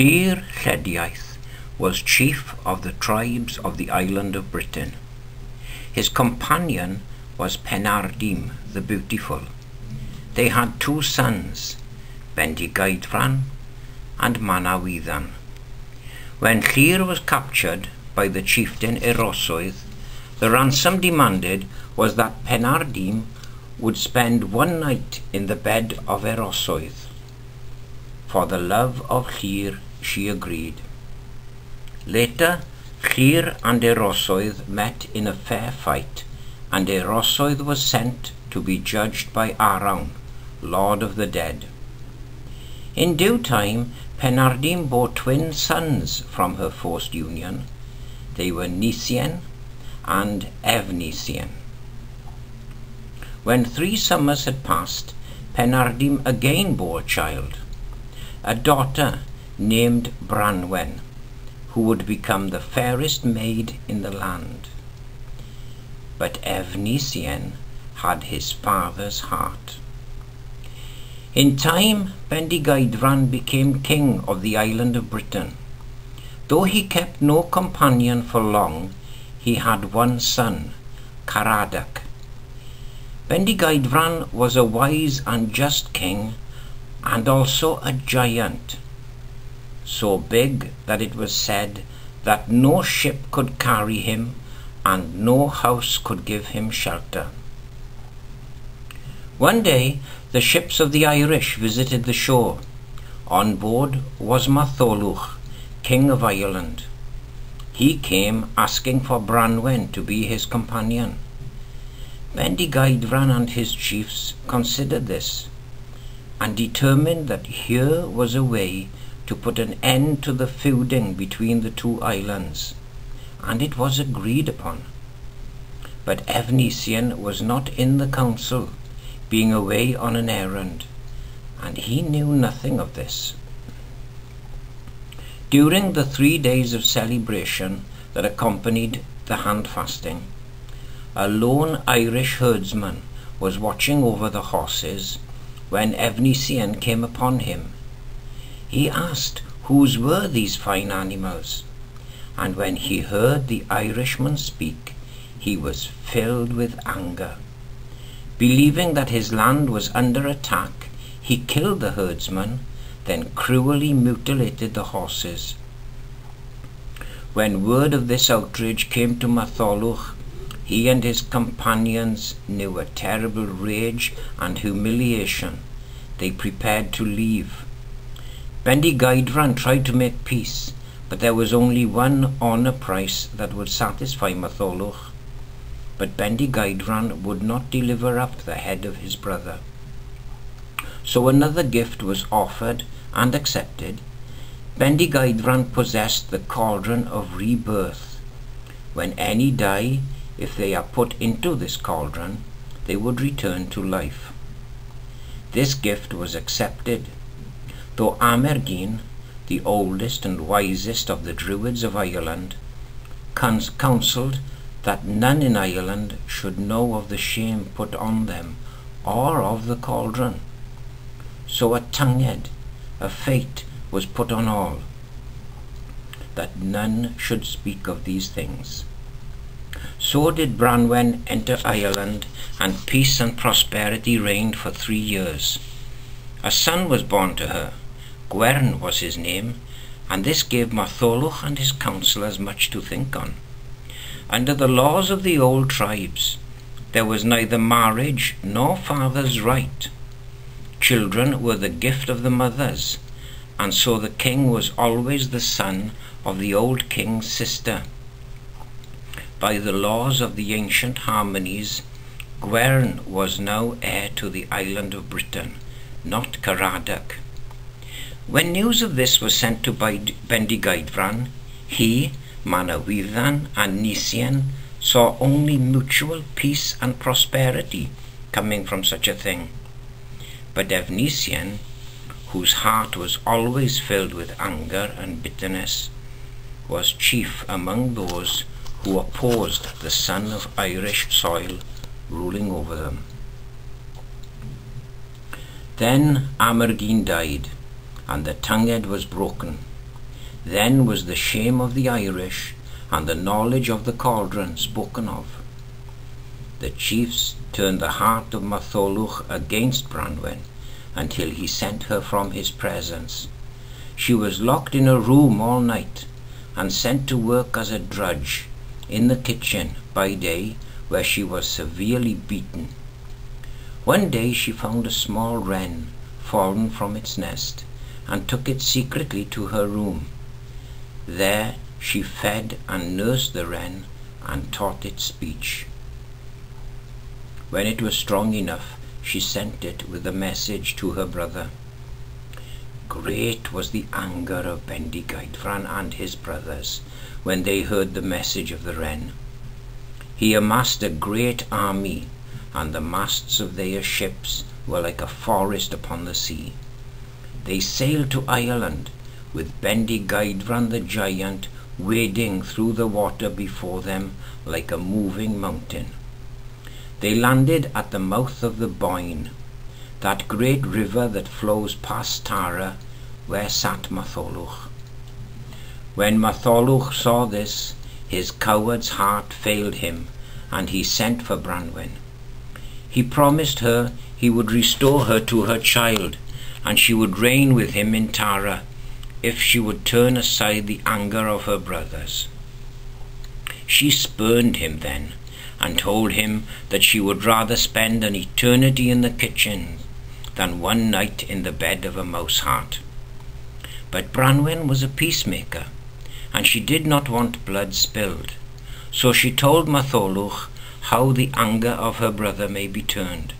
Llyr Llediaeth was chief of the tribes of the island of Britain. His companion was Penardim the Beautiful. They had two sons, Bendigeidfran and Manawyddan. When Llyr was captured by the chieftain Erosoedd, the ransom demanded was that Penardim would spend one night in the bed of Erosoedd. For the love of Llyr, she agreed. Later, Llyr and Erosoedd met in a fair fight, and Erosoedd was sent to be judged by Arawn, Lord of the Dead. In due time, Penardim bore twin sons from her forced union. They were Nisien and Efnisien. When three summers had passed, Penardim again bore a child, a daughter named Branwen, who would become the fairest maid in the land. But Efnisien had his father's heart. In time, Bendigeidfran became king of the island of Britain. Though he kept no companion for long, he had one son, Caradoc. Bendigeidfran was a wise and just king, and also a giant, so big that it was said that no ship could carry him and no house could give him shelter. One day, the ships of the Irish visited the shore. On board was Matholwch, king of Ireland. He came asking for Branwen to be his companion. Bendigeidfran and his chiefs considered this and determined that here was a way to put an end to the feuding between the two islands, and it was agreed upon. But Efnisien was not in the council, being away on an errand, and he knew nothing of this. During the three days of celebration that accompanied the hand fasting, a lone Irish herdsman was watching over the horses when Efnisien came upon him. He asked whose were these fine animals, and when he heard the Irishman speak, he was filled with anger. Believing that his land was under attack, he killed the herdsman, then cruelly mutilated the horses. When word of this outrage came to Matholwch, he and his companions knew a terrible rage and humiliation. They prepared to leave. Bendigeidfran tried to make peace, but there was only one honour price that would satisfy Matholwch. But Bendigeidfran would not deliver up the head of his brother. So another gift was offered and accepted. Bendigeidfran possessed the cauldron of rebirth. When any die, if they are put into this cauldron, they would return to life. This gift was accepted, though Amergin, the oldest and wisest of the Druids of Ireland, counselled that none in Ireland should know of the shame put on them or of the cauldron. So a tynged, a fate, was put on all, that none should speak of these things. So did Branwen enter Ireland, and peace and prosperity reigned for three years. A son was born to her. Gwern was his name, and this gave Matholwch and his councillors much to think on. Under the laws of the old tribes, there was neither marriage nor father's right. Children were the gift of the mothers, and so the king was always the son of the old king's sister. By the laws of the ancient harmonies, Gwern was now heir to the island of Britain, not Caradoc. When news of this was sent to Bendigeidfran, he, Manawyddan, and Nisien saw only mutual peace and prosperity coming from such a thing. But Efnisien, whose heart was always filled with anger and bitterness, was chief among those who opposed the son of Irish soil ruling over them. Then Amergin died, and the Tynged was broken. Then was the shame of the Irish and the knowledge of the cauldron spoken of. The chiefs turned the heart of Matholwch against Branwen until he sent her from his presence. She was locked in a room all night and sent to work as a drudge in the kitchen by day, where she was severely beaten. One day she found a small wren fallen from its nest and took it secretly to her room. There she fed and nursed the wren and taught it speech. When it was strong enough, she sent it with a message to her brother. Great was the anger of Bendigeidfran and his brothers when they heard the message of the wren. He amassed a great army, and the masts of their ships were like a forest upon the sea. They sailed to Ireland, with Bendigeidfran the giant wading through the water before them like a moving mountain. They landed at the mouth of the Boyne, that great river that flows past Tara, where sat Matholwch. When Matholwch saw this, his coward's heart failed him, and he sent for Branwen. He promised her he would restore her to her child, and she would reign with him in Tara, if she would turn aside the anger of her brothers. She spurned him then, and told him that she would rather spend an eternity in the kitchen than one night in the bed of a mouse heart. But Branwen was a peacemaker, and she did not want blood spilled. So she told Matholwch how the anger of her brother may be turned.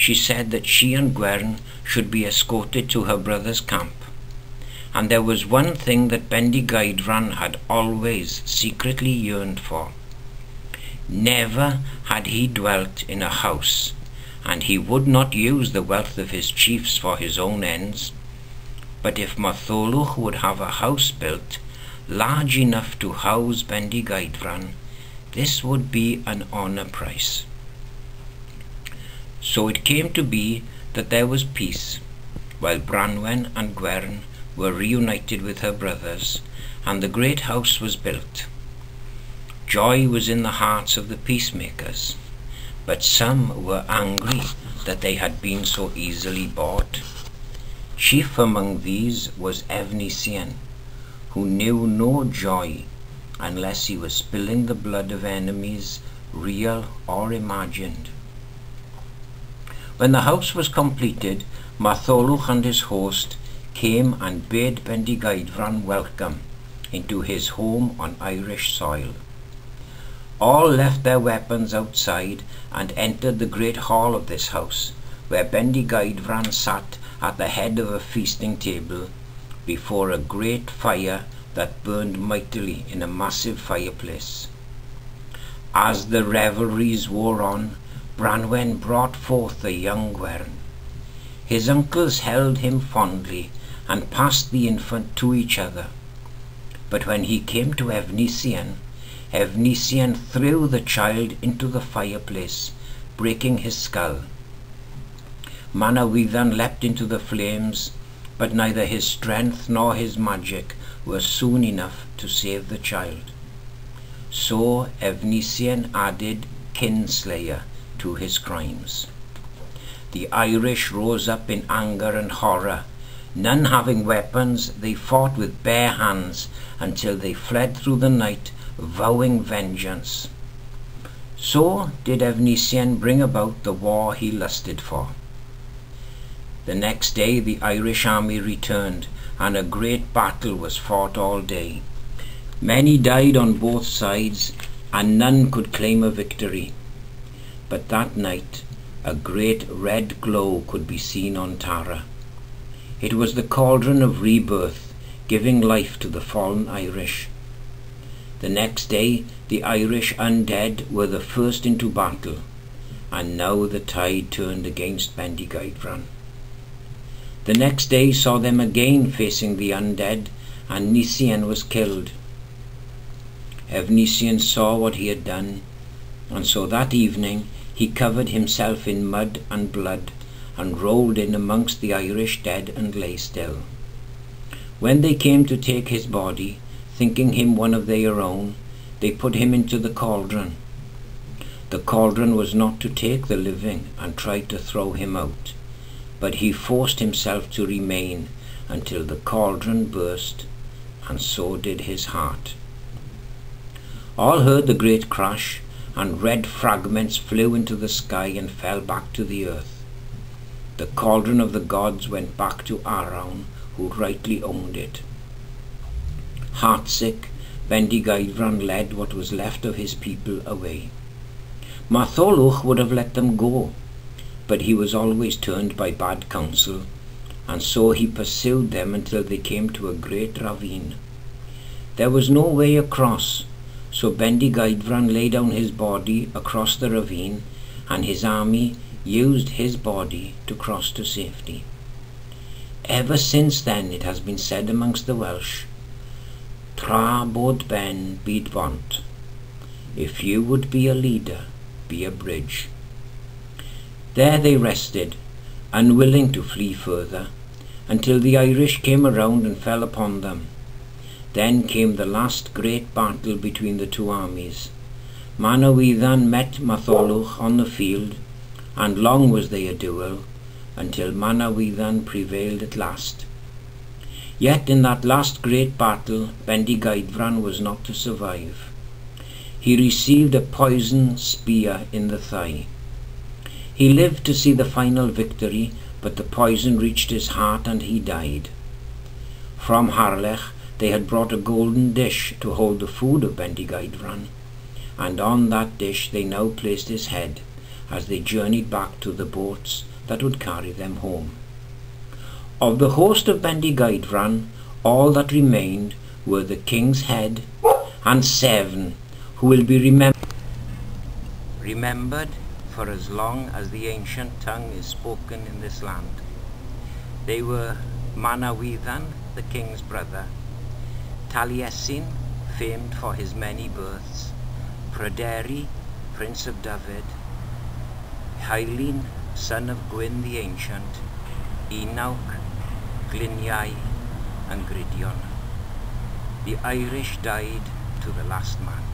She said that she and Gwern should be escorted to her brother's camp. And there was one thing that Bendigeidfran had always secretly yearned for. Never had he dwelt in a house, and he would not use the wealth of his chiefs for his own ends. But if Matholwch would have a house built large enough to house Bendigeidfran, this would be an honour price. So it came to be that there was peace, while Branwen and Gwern were reunited with her brothers, and the great house was built. Joy was in the hearts of the peacemakers, but some were angry that they had been so easily bought. Chief among these was Efnisien, who knew no joy unless he was spilling the blood of enemies, real or imagined. When the house was completed, Matholwch and his host came and bade Bendigeidfran welcome into his home on Irish soil. All left their weapons outside and entered the great hall of this house, where Bendigeidfran sat at the head of a feasting table before a great fire that burned mightily in a massive fireplace. As the revelries wore on, Branwen brought forth the young Gwern. His uncles held him fondly and passed the infant to each other. But when he came to Efnisien, Efnisien threw the child into the fireplace, breaking his skull. Manawydan leapt into the flames, but neither his strength nor his magic were soon enough to save the child. So Efnisien added kinslayer to his crimes. The Irish rose up in anger and horror. None having weapons, they fought with bare hands until they fled through the night vowing vengeance. So did Efnisien bring about the war he lusted for. The next day the Irish army returned, and a great battle was fought all day. Many died on both sides, and none could claim a victory. But that night a great red glow could be seen on Tara. It was the cauldron of rebirth, giving life to the fallen Irish. The next day the Irish undead were the first into battle, and now the tide turned against Bendigeidfran. The next day saw them again facing the undead, and Nisien was killed. Efnisien saw what he had done, and so that evening he covered himself in mud and blood, and rolled in amongst the Irish dead and lay still. When they came to take his body, thinking him one of their own, they put him into the cauldron. The cauldron was not to take the living and tried to throw him out, but he forced himself to remain until the cauldron burst, and so did his heart. All heard the great crash, and red fragments flew into the sky and fell back to the earth. The cauldron of the gods went back to Arawn, who rightly owned it. Heartsick, Bendigeidfran led what was left of his people away. Matholwch would have let them go, but he was always turned by bad counsel, and so he pursued them until they came to a great ravine. There was no way across, so Bendigeidfran lay down his body across the ravine, and his army used his body to cross to safety. Ever since then it has been said amongst the Welsh, Tra bod ben byd bont. If you would be a leader, be a bridge. There they rested, unwilling to flee further, until the Irish came around and fell upon them. Then came the last great battle between the two armies. Manawydan met Matholwch on the field, and long was they a duel, until Manawydan prevailed at last. Yet in that last great battle, Bendigeidfran was not to survive. He received a poison spear in the thigh. He lived to see the final victory, but the poison reached his heart and he died. From Harlech they had brought a golden dish to hold the food of Bendigeidfran, and on that dish they now placed his head as they journeyed back to the boats that would carry them home. Of the host of Bendigeidfran, all that remained were the king's head and seven who will be remembered remembered for as long as the ancient tongue is spoken in this land. They were Manawydan, the king's brother, Taliesin, famed for his many births, Pryderi, prince of Dyfed, Heilyn, son of Gwyn the Ancient, Enoch, Gliniau, and Grydion. The Irish died to the last man.